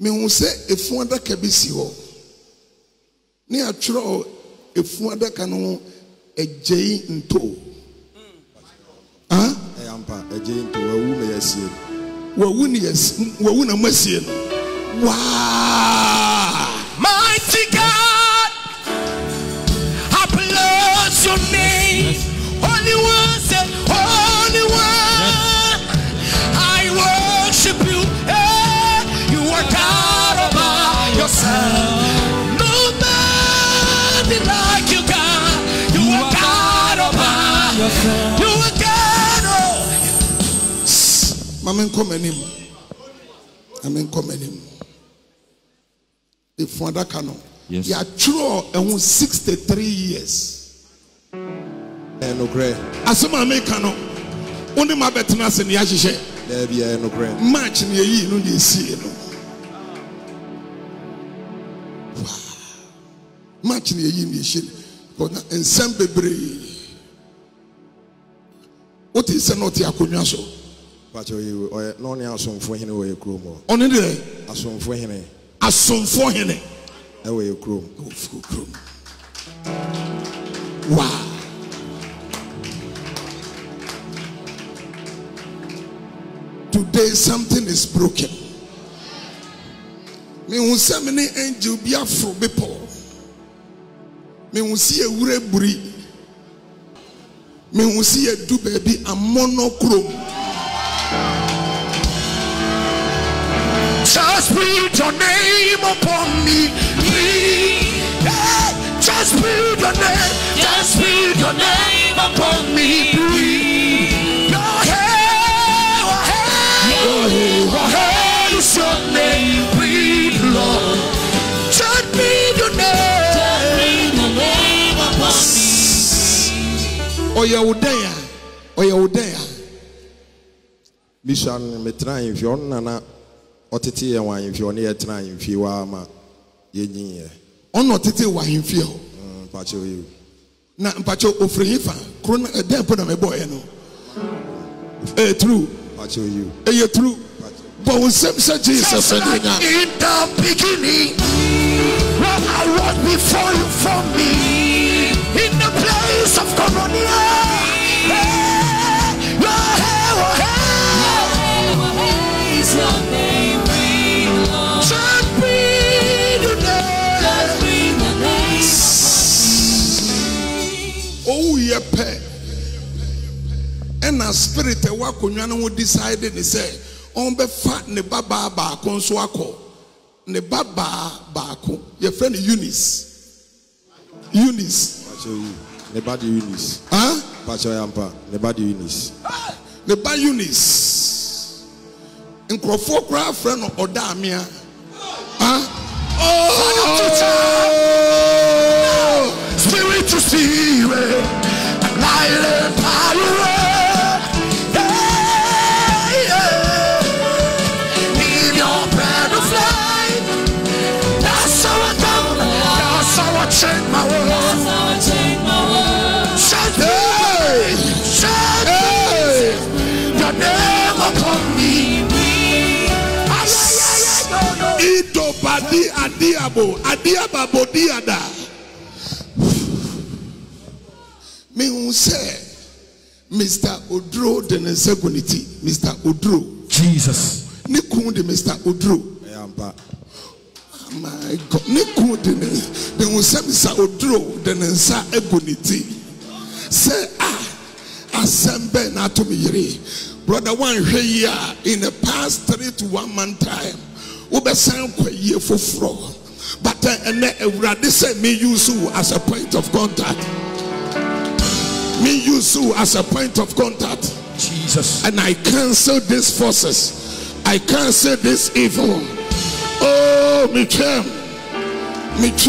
mehu sɛ efu adaka bi si hɔ. Ne atwerɛ efu adaka no ho agyei nto. Ah? Wawu na mo asie no. Waa maame nkɔ m'anim. Maame nkɔ m'anim. Efu adaka no Yes. yɛatwerɛ ɛho sixty three years. Ɛyɛ nokorɛ. Asɛm a meka no wo ne ma bɛtena ase ne yɛahyehyɛ. Daabi ɛyɛ nokorɛ. March ne yɛyii no ne yɛsie no. Wow. march ne yɛyii ne yɛhyie no. Because na nsɛm bebree. Wote sɛ na ɔte akonnwa so pakyɛ ɔyɛ ɔyɛ na ɔne asomfo hene wɔ yɛ kurom hɔ ɔne deɛ asomfo hene. Asomfoɔ hene. Ɛwɔ yɛ kurom ɛwɔ fuo kurom wow today something is broken. Mehu sɛ me ne angel bi aforo bepɔ mehu si ewura buri. Mehu si yɛdu baabi amɔnɔ kurom Just breathe your name upon me. Breathe. Just breathe your name. Just breathe your name upon me. Breathe. Your hair, your hair, your hair is your name. Breathe, Lord. Just breathe your name. Just breathe your name upon me. ɔyɛ wo dɛn a ɔyɛ wo dɛn a bisa no metena ahemfie ɔno nana ɔtete yɛn wɔ ahemfie ɔne yɛ tena ahemfie wɔ ama yɛnyinyɛ. ɔna ɔtete wɔ ahemfie o. Mm, mpatsɛ o o. na mpatsɛ ofiri yi fa kuro na ɛdɛn eh, pɛ na mɛ bɔ yɛ e no e ɛyɛ turu. mpatsɛ o o. ɛyɛ e turu. bɔn nsɛm sɛ jesus ɛdi nya. in the beginning. Yɛ pɛ. Ɛna spirit ɛwɔ akonnwa no ho decide ne sɛ ɔmbɛfa ne babaa baako nso akɔ. Ne babaa baako yɛfrɛ no eunice. Eunice. Ne ba de unis huh? pakyɛ ɔyɛ ampa ne ba de unis ne ba eunice. Nkurɔfoɔ koraa frɛ no ɔdaamea huh? Spirit upon me. Ay, ay, ay, ay, no, no. ido badi adiabo adiababo diada mehu sɛ mr oduro de ne nsa gu ne ti mr oduro Jesus. ne kun de mr oduro ɛyɛ ampa oh my god. Ne kun de ne mehu sɛ mr oduro de ne nsa agu ne ti a ah, asɛm na ato me yere brother one a in the past three to one month time wobɛsan kɔ yie foforɔ but uh, ɛnɛ awurade uh, sɛ me use you as a point of contact me use you as a point of contact Jesus. and I cancel these forces. I cancel this evil. Oh, me chem, me chem.